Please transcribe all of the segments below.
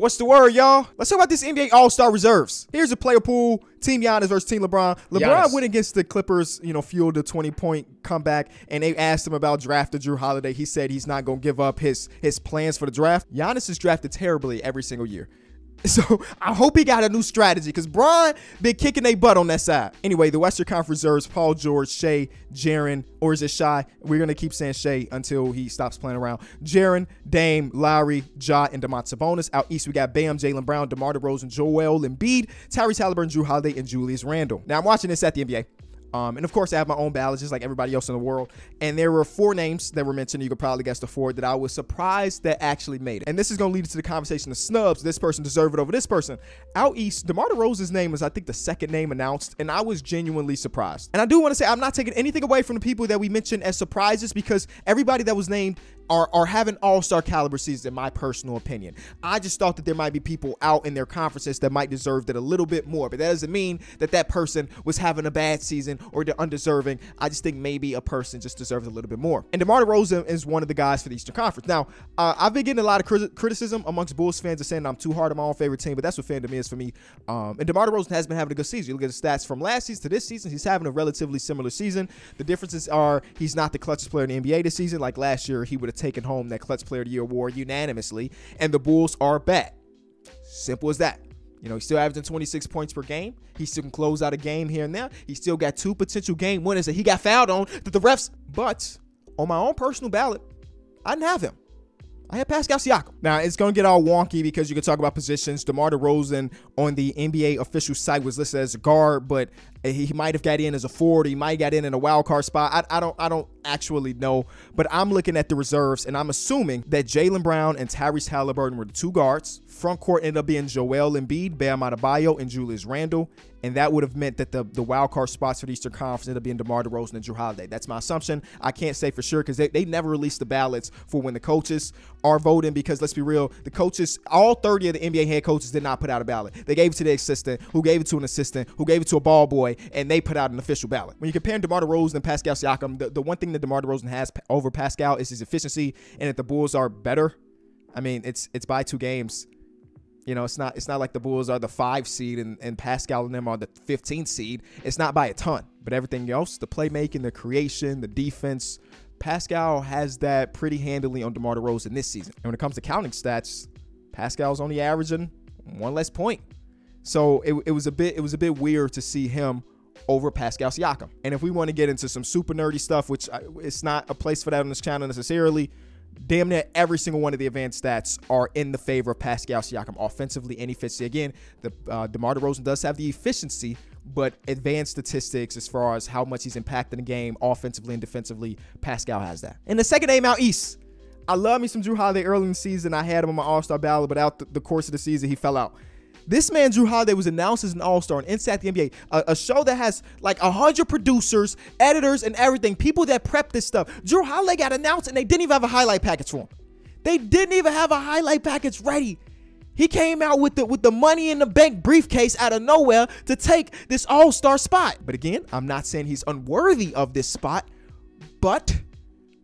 What's the word, y'all? Let's talk about this NBA All Star reserves. Here's a player pool: Team Giannis versus Team LeBron. LeBron Giannis. went against the Clippers, you know, fueled a 20 point comeback, and they asked him about drafting Jrue Holiday. He said he's not gonna give up his his plans for the draft. Giannis is drafted terribly every single year. So I hope he got a new strategy because Bron been kicking their butt on that side. Anyway, the Western Conference reserves Paul George, Shea, Jaren, or is it Shy? We're gonna keep saying Shea until he stops playing around. Jaren, Dame, Lauri, Ja, and Domantas Sabonis. Out east, we got Bam, Jaylen Brown, DeMar DeRozan, Joel Embiid, Tyrese Halliburton, Jrue Holiday, and Julius Randle. Now I'm watching this at the NBA. Um, and of course, I have my own ballot, just like everybody else in the world. And there were four names that were mentioned. You could probably guess the four that I was surprised that actually made it. And this is going to lead to the conversation of snubs. This person deserved it over this person. Out east, DeMar DeRozan's name was, I think, the second name announced, and I was genuinely surprised. And I do want to say, I'm not taking anything away from the people that we mentioned as surprises because everybody that was named are, are having all-star caliber seasons in my personal opinion. I just thought that there might be people out in their conferences that might deserve it a little bit more, but that doesn't mean that that person was having a bad season or they're undeserving. I just think maybe a person just deserves a little bit more. And DeMar DeRozan is one of the guys for the Eastern Conference. Now, uh, I've been getting a lot of criti- criticism amongst Bulls fans of saying I'm too hard on my own favorite team, but that's what fandom is for me. Um, and DeMar DeRozan has been having a good season. You look at the stats from last season to this season, he's having a relatively similar season. The differences are he's not the clutchest player in the NBA this season. Like last year, he would have taken home that clutch player of the year award unanimously, and the Bulls are bad. Simple as that. You know, he's still averaging 26 points per game. He still can close out a game here and there. He still got two potential game winners that he got fouled on that the refs. But on my own personal ballot, I didn't have him. I had Pascal Siakam. Now it's gonna get all wonky because you can talk about positions. DeMar DeRozan on the NBA official site was listed as a guard, but he might have got in as a forward. He might got in in a wild card spot. I, I don't I don't actually know, but I'm looking at the reserves and I'm assuming that Jaylen Brown and Tyrese Halliburton were the two guards. Front court ended up being Joel Embiid, Bam Adebayo, and Julius Randle, and that would have meant that the the wild card spots for the Eastern Conference ended up being DeMar DeRozan and Jrue Holiday. That's my assumption. I can't say for sure because they, they never released the ballots for when the coaches are voting because let's be real, the coaches, all 30 of the NBA head coaches did not put out a ballot. They gave it to the assistant, who gave it to an assistant, who gave it to a ball boy, and they put out an official ballot. When you compare DeMar DeRozan and Pascal Siakam, the, the one thing that DeMar DeRozan has over Pascal is his efficiency, and if the Bulls are better, I mean, it's it's by two games. You know, it's not it's not like the Bulls are the five seed and, and Pascal and them are the 15th seed. It's not by a ton. But everything else, the playmaking, the creation, the defense, Pascal has that pretty handily on DeMar DeRozan this season. And when it comes to counting stats, Pascal's only averaging one less point. So it, it was a bit it was a bit weird to see him over Pascal Siakam. And if we want to get into some super nerdy stuff, which I, it's not a place for that on this channel necessarily, damn near every single one of the advanced stats are in the favor of Pascal Siakam offensively and efficiency. Again, the uh, DeMar DeRozan does have the efficiency, but advanced statistics as far as how much he's impacting the game offensively and defensively, Pascal has that. And the second name out east, I love me some Jrue Holiday early in the season. I had him on my All Star ballot, but out the, the course of the season, he fell out. This man, Jrue Holiday, was announced as an All Star on Inside the NBA, a, a show that has like a hundred producers, editors, and everything, people that prep this stuff. Jrue Holiday got announced, and they didn't even have a highlight package for him. They didn't even have a highlight package ready. He came out with the with the money in the bank briefcase out of nowhere to take this All Star spot. But again, I'm not saying he's unworthy of this spot, but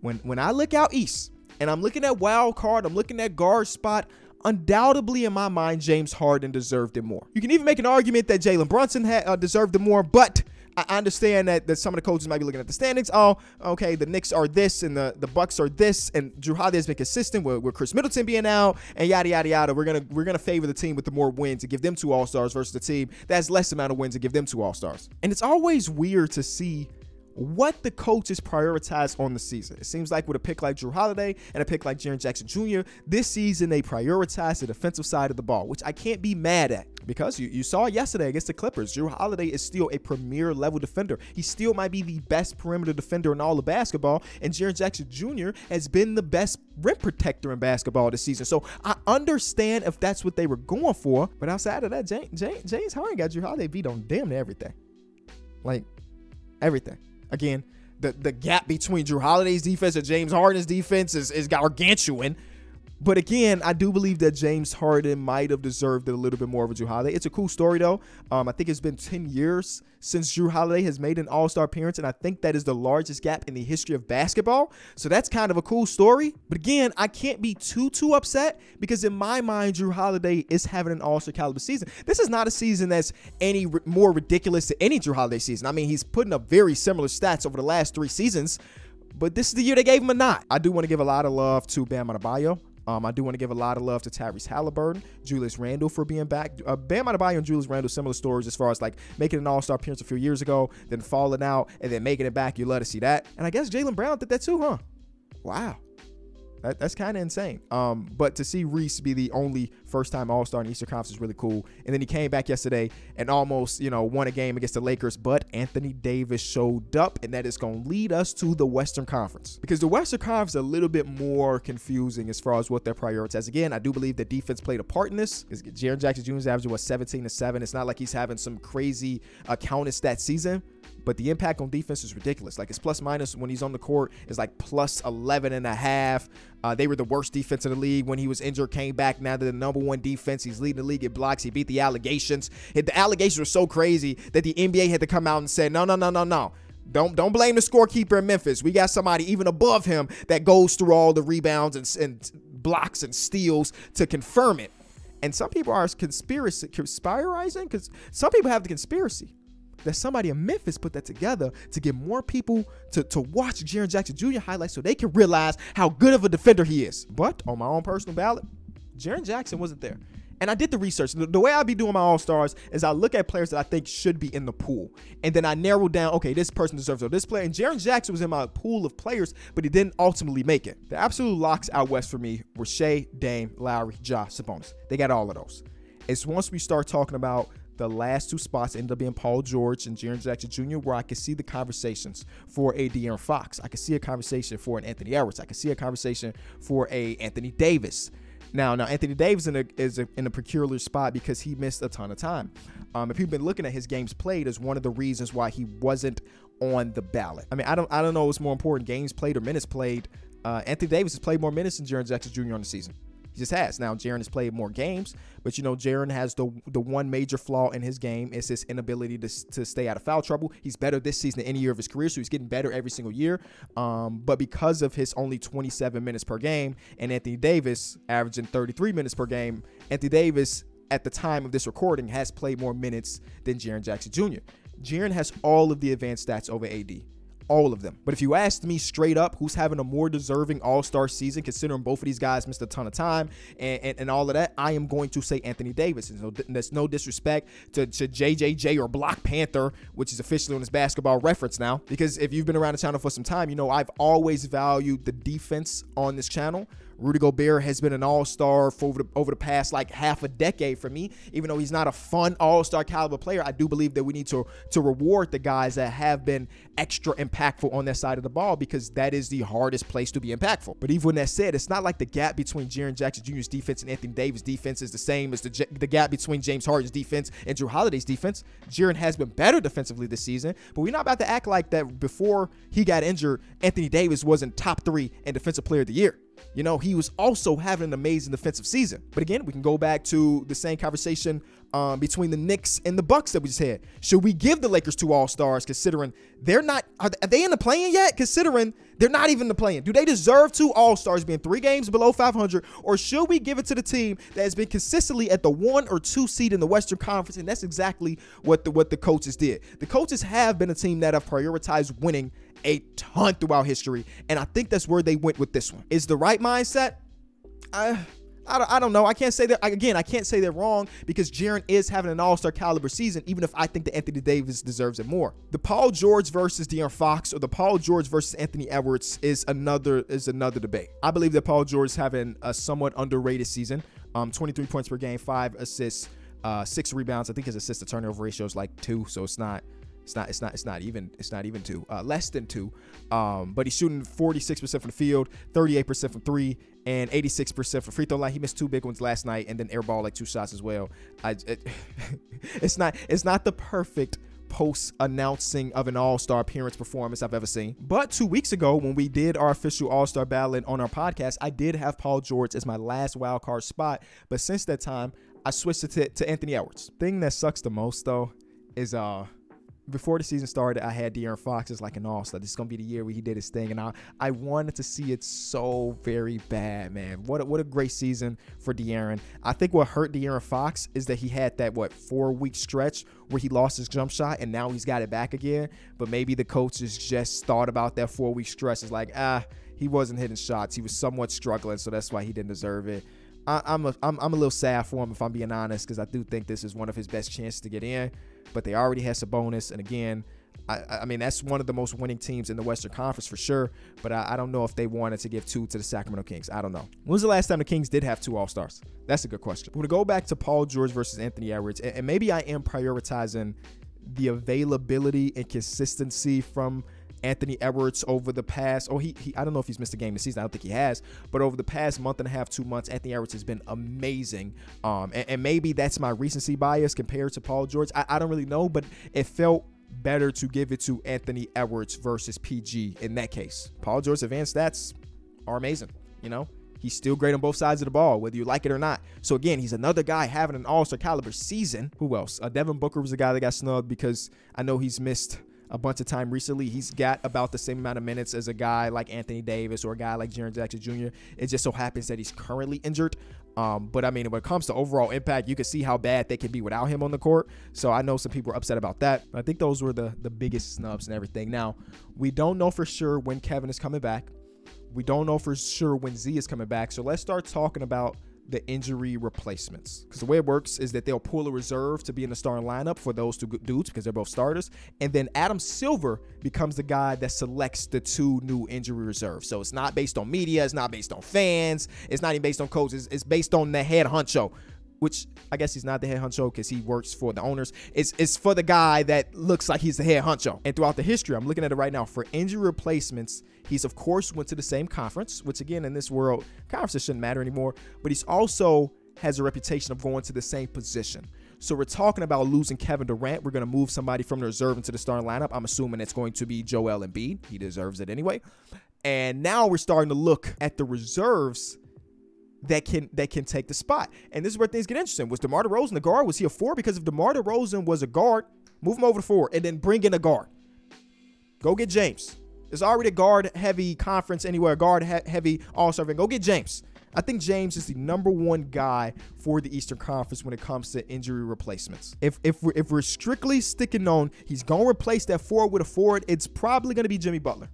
when when I look out east and I'm looking at wild card, I'm looking at guard spot. Undoubtedly, in my mind, James Harden deserved it more. You can even make an argument that Jalen Brunson had uh, deserved it more, but I understand that, that some of the coaches might be looking at the standings. Oh, okay, the Knicks are this and the, the Bucks are this, and Jrue Holiday has been consistent with, with Khris Middleton being out and yada yada yada. We're gonna we're gonna favor the team with the more wins and give them two All Stars versus the team that has less amount of wins and give them two All Stars. And it's always weird to see what the coaches prioritize on the season. It seems like with a pick like Jrue Holiday and a pick like Jaren Jackson Jr., this season they prioritize the defensive side of the ball, which I can't be mad at because you, you saw yesterday against the Clippers. Jrue Holiday is still a premier level defender. He still might be the best perimeter defender in all of basketball, and Jaren Jackson Jr. has been the best rim protector in basketball this season. So I understand if that's what they were going for, but outside of that, James, James, James Harden got Jrue Holiday beat on damn near everything. Like everything. Again, the, the gap between Jrue Holiday's defense and James Harden's defense is, is gargantuan. But again, I do believe that James Harden might have deserved it a little bit more of a Jrue Holiday. It's a cool story though. Um, I think it's been 10 years since Jrue Holiday has made an All Star appearance, and I think that is the largest gap in the history of basketball. So that's kind of a cool story. But again, I can't be too too upset because in my mind, Jrue Holiday is having an All Star caliber season. This is not a season that's any more ridiculous than any Jrue Holiday season. I mean, he's putting up very similar stats over the last three seasons. But this is the year they gave him a knot. I do want to give a lot of love to Bam Adebayo. Um, I do want to give a lot of love to Tyrese Halliburton, Julius Randle for being back. Uh, Bam Adebayo and Julius Randle, similar stories as far as like making an All Star appearance a few years ago, then falling out, and then making it back. You love to see that. And I guess Jaylen Brown did that too, huh? Wow. That, that's kind of insane. Um, but to see Reese be the only first time All Star in Eastern Conference is really cool. And then he came back yesterday and almost, you know, won a game against the Lakers. But Anthony Davis showed up, and that is going to lead us to the Western Conference because the Western Conference is a little bit more confusing as far as what their priorities. Are. Again, I do believe that defense played a part in this. Jaren Jackson Jr. is averaging what 17 to seven. It's not like he's having some crazy uh, counted stat season but the impact on defense is ridiculous. Like his plus minus when he's on the court is like plus 11 and a half. Uh, they were the worst defense in the league when he was injured, came back. Now they're the number one defense. He's leading the league in blocks. He beat the allegations. The allegations were so crazy that the NBA had to come out and say, no, no, no, no, no. Don't don't blame the scorekeeper in Memphis. We got somebody even above him that goes through all the rebounds and, and blocks and steals to confirm it. And some people are conspiracy conspirizing because some people have the conspiracy that somebody in Memphis put that together to get more people to, to watch Jaren Jackson Jr. highlights so they can realize how good of a defender he is. But on my own personal ballot, Jaren Jackson wasn't there. And I did the research. The, way I be doing my All Stars is I look at players that I think should be in the pool, and then I narrow down. Okay, this person deserves it, this player. And Jaren Jackson was in my pool of players, but he didn't ultimately make it. The absolute locks out west for me were Shai, Dame, Lauri, Ja, Sabonis. They got all of those. It's once we start talking about the last two spots ended up being Paul George and Jaren Jackson Jr., where I could see the conversations for a De'Aaron Fox. I could see a conversation for an Anthony Edwards. I could see a conversation for a Anthony Davis. Now, now Anthony Davis in a, is a, in a peculiar spot because he missed a ton of time. Um, if you've been looking at his games played, as one of the reasons why he wasn't on the ballot. I mean, I don't I don't know what's more important, games played or minutes played. Uh, Anthony Davis has played more minutes than Jaren Jackson Jr. on the season. Just has. Now, Jaren has played more games, but you know, Jaren has the the one major flaw in his game is his inability to, to stay out of foul trouble. He's better this season than any year of his career, so he's getting better every single year. Um, but because of his only 27 minutes per game and Anthony Davis averaging 33 minutes per game, Anthony Davis at the time of this recording has played more minutes than Jaren Jackson Jr. Jaren has all of the advanced stats over AD all of them. But if you asked me straight up who's having a more deserving all star season, considering both of these guys missed a ton of time and, and, and all of that, I am going to say Anthony Davis. And so there's no disrespect to, to JJJ or Black Panther, which is officially on his basketball reference now. Because if you've been around the channel for some time, you know I've always valued the defense on this channel. Rudy Gobert has been an all-star for over the, over the past like half a decade for me. Even though he's not a fun all-star caliber player, I do believe that we need to to reward the guys that have been extra impactful on that side of the ball because that is the hardest place to be impactful. But even that said, it's not like the gap between Jaren Jackson Jr.'s defense and Anthony Davis' defense is the same as the, the gap between James Harden's defense and Jrue Holiday's defense. Jaren has been better defensively this season, but we're not about to act like that before he got injured, Anthony Davis wasn't top three and defensive player of the year. You know, he was also having an amazing defensive season. But again, we can go back to the same conversation um, between the Knicks and the Bucks that we just had. Should we give the Lakers two All Stars, considering they're not? Are they in the play-in yet? Considering they're not even the play-in. Do they deserve two All Stars being three games below 500, or should we give it to the team that has been consistently at the one or two seed in the Western Conference? And that's exactly what the what the coaches did. The coaches have been a team that have prioritized winning a ton throughout history. And I think that's where they went with this one. Is the right mindset? I, I don't, know. I can't say that again. I can't say they're wrong because Jaren is having an All-Star caliber season. Even if I think that Anthony Davis deserves it more. The Paul George versus De'Aaron Fox or the Paul George versus Anthony Edwards is another is another debate. I believe that Paul George is having a somewhat underrated season. Um, 23 points per game, five assists, uh, six rebounds. I think his assist to turnover ratio is like two, so it's not it's not. It's not. It's not even. It's not even two. Uh, less than two. Um, but he's shooting 46% from the field, 38% from three, and 86% from free throw line. He missed two big ones last night, and then airball like two shots as well. I, it, it's not. It's not the perfect post announcing of an All Star appearance performance I've ever seen. But two weeks ago, when we did our official All Star ballot on our podcast, I did have Paul George as my last wild card spot. But since that time, I switched it to, to Anthony Edwards. Thing that sucks the most though is uh before the season started, I had De'Aaron Fox as like an all star. This is gonna be the year where he did his thing, and I I wanted to see it so very bad, man. What a, what a great season for De'Aaron. I think what hurt De'Aaron Fox is that he had that what four week stretch where he lost his jump shot, and now he's got it back again. But maybe the coaches just thought about that four week stretch. It's like ah, he wasn't hitting shots. He was somewhat struggling, so that's why he didn't deserve it. I, I'm a I'm, I'm a little sad for him if I'm being honest, because I do think this is one of his best chances to get in but they already had Sabonis. And again, I, I, mean, that's one of the most winning teams in the Western Conference for sure. But I, I, don't know if they wanted to give two to the Sacramento Kings. I don't know. When was the last time the Kings did have two All Stars? That's a good question. Going to go back to Paul George versus Anthony Edwards. And, and maybe I am prioritizing the availability and consistency from Anthony Edwards over the past. Oh, he, he I don't know if he's missed a game this season. I don't think he has. But over the past month and a half, two months, Anthony Edwards has been amazing. Um, and, and maybe that's my recency bias compared to Paul George. I, I don't really know, but it felt better to give it to Anthony Edwards versus PG in that case. Paul George's advanced stats are amazing. You know, he's still great on both sides of the ball, whether you like it or not. So again, he's another guy having an All-Star caliber season. Who else? Uh, Devin Booker was a guy that got snubbed because I know he's missed a bunch of time recently. He's got about the same amount of minutes as a guy like Anthony Davis or a guy like Jaren Jackson Jr. It just so happens that he's currently injured. Um, but I mean, when it comes to overall impact, you can see how bad they can be without him on the court. So I know some people are upset about that. I think those were the the biggest snubs and everything. Now we don't know for sure when Kevin is coming back. We don't know for sure when Z is coming back. So let's start talking about the injury replacements. Because the way it works is that they'll pull a reserve to be in the starting lineup for those two dudes because they're both starters. And then Adam Silver becomes the guy that selects the two new injury reserves. So it's not based on media, it's not based on fans, it's not even based on coaches, it's based on the head honcho which I guess he's not the head honcho because he works for the owners. It's it's for the guy that looks like he's the head honcho. And throughout the history, I'm looking at it right now for injury replacements. He's of course went to the same conference, which again in this world conferences shouldn't matter anymore. But he's also has a reputation of going to the same position. So we're talking about losing Kevin Durant. We're going to move somebody from the reserve into the starting lineup. I'm assuming it's going to be Joel Embiid. He deserves it anyway. And now we're starting to look at the reserves that can that can take the spot. And this is where things get interesting. Was DeMar DeRozan the guard? Was he a four? Because if DeMar DeRozan was a guard, move him over to four and then bring in a guard. Go get James. It's already a guard heavy conference anywhere, guard heavy all star. Go get James. I think James is the number one guy for the Eastern Conference when it comes to injury replacements. If if we're, if we're strictly sticking on he's going to replace that forward with a forward, it's probably going to be Jimmy Butler.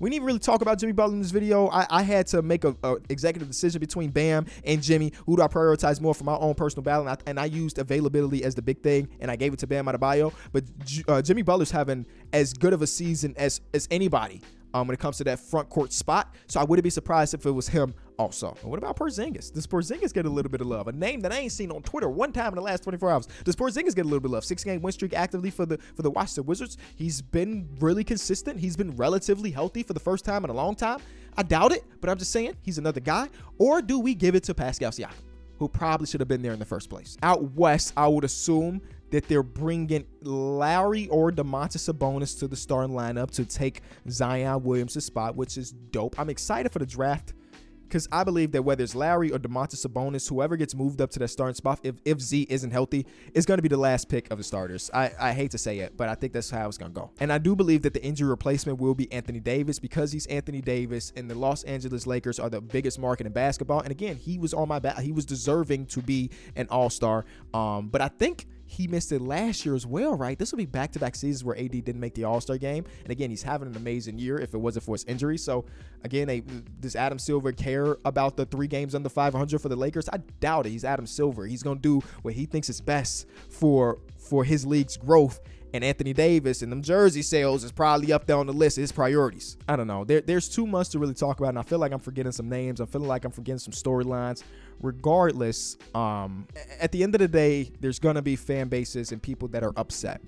We didn't really talk about Jimmy Butler in this video. I, I had to make a, a, executive decision between Bam and Jimmy. Who do I prioritize more for my own personal battle? And I, and I used availability as the big thing, and I gave it to Bam Adebayo. But uh, Jimmy Butler's having as good of a season as as anybody um, when it comes to that front court spot. So I wouldn't be surprised if it was him also. And what about Porzingis? Does Porzingis get a little bit of love? A name that I ain't seen on Twitter one time in the last 24 hours. Does Porzingis get a little bit of love? Six game win streak actively for the for the Washington Wizards. He's been really consistent. He's been relatively healthy for the first time in a long time. I doubt it, but I'm just saying he's another guy. Or do we give it to Pascal Siakam, who probably should have been there in the first place? Out west, I would assume that they're bringing Lauri or Domantas Sabonis to the starting lineup to take Zion Williams' spot, which is dope. I'm excited for the draft because I believe that whether it's Lauri or Domantas Sabonis, whoever gets moved up to that starting spot, if, if Z isn't healthy, is going to be the last pick of the starters. I, I hate to say it, but I think that's how it's going to go. And I do believe that the injury replacement will be Anthony Davis because he's Anthony Davis, and the Los Angeles Lakers are the biggest market in basketball. And again, he was on my back. He was deserving to be an All Star. Um, but I think he missed it last year as well, right? This will be back to back seasons where AD didn't make the All Star game. And again, he's having an amazing year if it wasn't for his injury. So, again, does Adam Silver care about the three games under 500 for the Lakers? I doubt it. He's Adam Silver. He's going to do what he thinks is best for for his league's growth and Anthony Davis and them jersey sales is probably up there on the list of his priorities. I don't know. There, there's too much to really talk about, and I feel like I'm forgetting some names. I'm feeling like I'm forgetting some storylines. Regardless, um, at the end of the day, there's gonna be fan bases and people that are upset.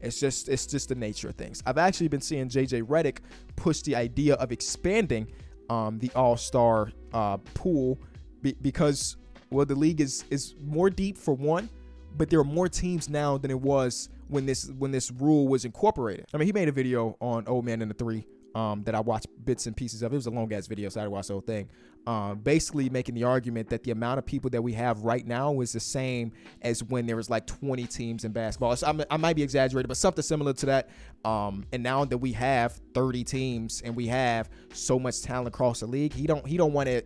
It's just it's just the nature of things. I've actually been seeing JJ Redick push the idea of expanding um, the All Star uh, pool be- because well the league is is more deep for one, but there are more teams now than it was when this when this rule was incorporated. I mean, he made a video on Old Man and the Three um, that I watched bits and pieces of. It was a long ass video, so I had to watch the whole thing. Um, basically making the argument that the amount of people that we have right now is the same as when there was like 20 teams in basketball. So i might be exaggerated, but something similar to that. Um, and now that we have 30 teams and we have so much talent across the league, he don't he don't want to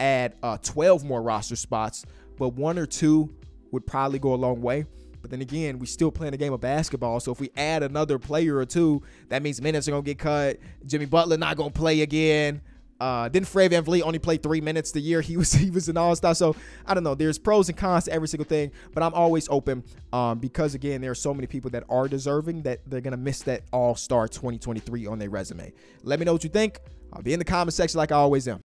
add uh, 12 more roster spots, but one or two would probably go a long way. But then again, we still playing a game of basketball. So if we add another player or two, that means minutes are gonna get cut. Jimmy Butler not gonna play again. Uh, didn't Fred VanVleet only play three minutes the year he was he was an all star? So I don't know. There's pros and cons to every single thing, but I'm always open um, because again, there are so many people that are deserving that they're gonna miss that all star 2023 on their resume. Let me know what you think. I'll be in the comment section like I always am.